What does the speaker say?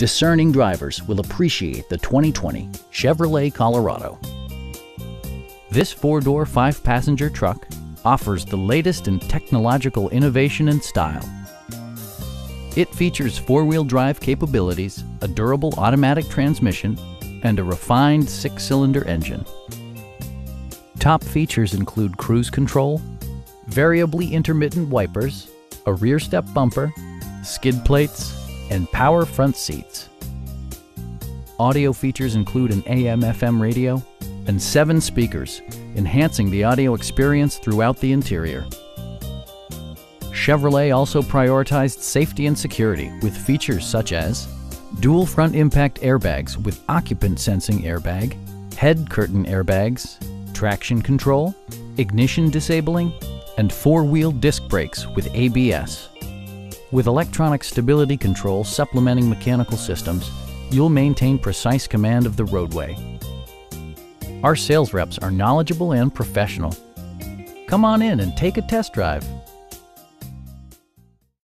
discerning drivers will appreciate the 2020 Chevrolet Colorado. This four-door, five-passenger truck offers the latest in technological innovation and style. It features four-wheel drive capabilities, a durable automatic transmission, and a refined six-cylinder engine. Top features include cruise control, variably intermittent wipers, a rear step bumper, skid plates, and power front seats. Audio features include an AM-FM radio and seven speakers, enhancing the audio experience throughout the interior. Chevrolet also prioritized safety and security with features such as dual front impact airbags with occupant sensing airbag, head curtain airbags, traction control, ignition disabling, and four-wheel disc brakes with ABS. With electronic stability control supplementing mechanical systems, you'll maintain precise command of the roadway. Our sales reps are knowledgeable and professional. Come on in and take a test drive.